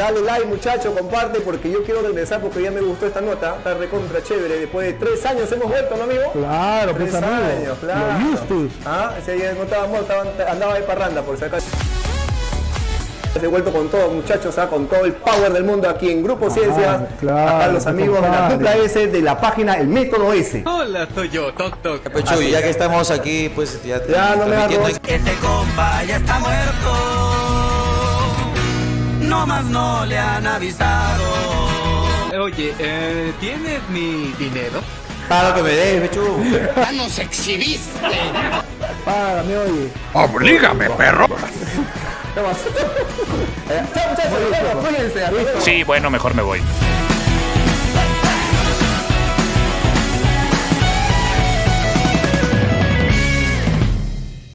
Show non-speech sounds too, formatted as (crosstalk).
Dale like, muchacho, comparte, porque yo quiero regresar porque ya me gustó esta nota. Está recontra chévere. Después de tres años hemos vuelto, ¿no, amigo? Claro, Tres pues amigo. años, claro. Lo. Ah, ese día no estaba muerto, estaba- andaba de parranda, por si acaso. He vuelto con todo, muchachos, ¿ah? con todo el power del mundo aquí en Grupo Ciencias. claro, Acá los amigos de la dupla S de la página El Método S. Hola, soy yo, Toc Toc. Pechu, ya que estamos aquí, pues ya, Ya, no me. Este compa ya muerto. No más no le han avisado. Oye, eh, ¿tienes mi dinero? Para lo que me des, Pechu. Págame, oye. Oblígame, perro. (laughs) Nos. Sí, bueno, mejor me voy.